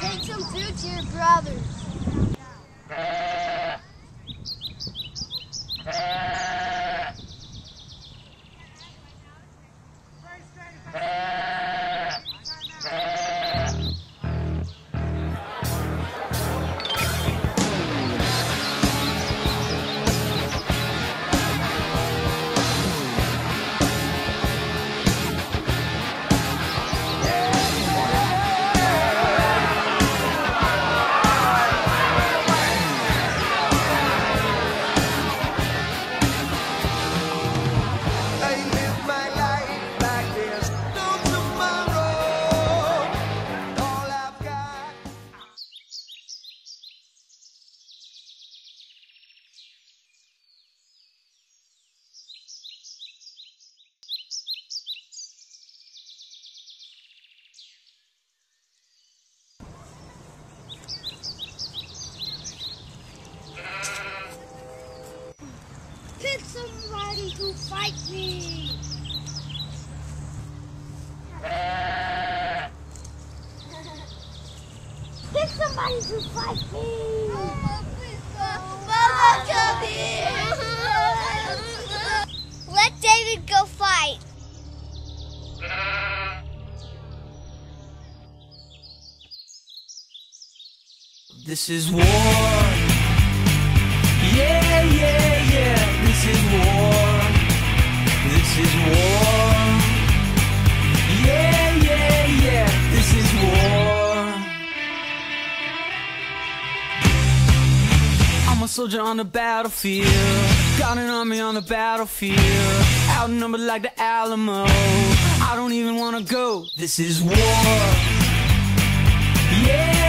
Take some food to your brothers. Fight me. Pick somebody to fight me. Let David go fight. This is war. a soldier on the battlefield. Got an army on the battlefield. Outnumbered like the Alamo. I don't even wanna go. This is war. Yeah.